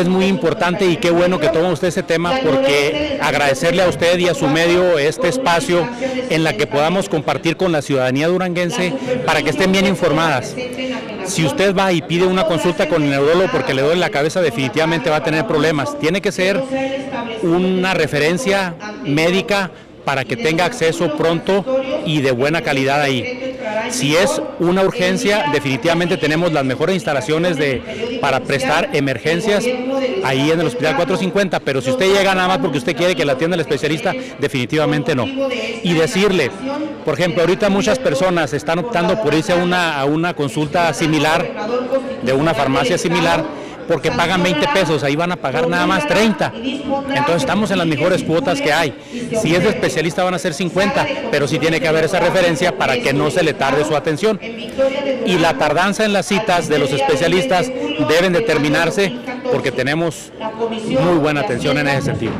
es muy importante y qué bueno que toma usted ese tema porque agradecerle a usted y a su medio este espacio en la que podamos compartir con la ciudadanía duranguense para que estén bien informadas. Si usted va y pide una consulta con el neurólogo porque le duele la cabeza, definitivamente va a tener problemas. Tiene que ser una referencia médica para que tenga acceso pronto y de buena calidad ahí. Si es una urgencia, definitivamente tenemos las mejores instalaciones de, para prestar emergencias ahí en el Hospital 450, pero si usted llega nada más porque usted quiere que la atienda el especialista, definitivamente no. Y decirle, por ejemplo, ahorita muchas personas están optando por irse a una, a una consulta similar, de una farmacia similar, porque pagan 20 pesos, ahí van a pagar nada más 30. Entonces estamos en las mejores cuotas que hay. Si es de especialista van a ser 50, pero sí tiene que haber esa referencia para que no se le tarde su atención. Y la tardanza en las citas de los especialistas deben determinarse porque tenemos muy buena atención en ese sentido.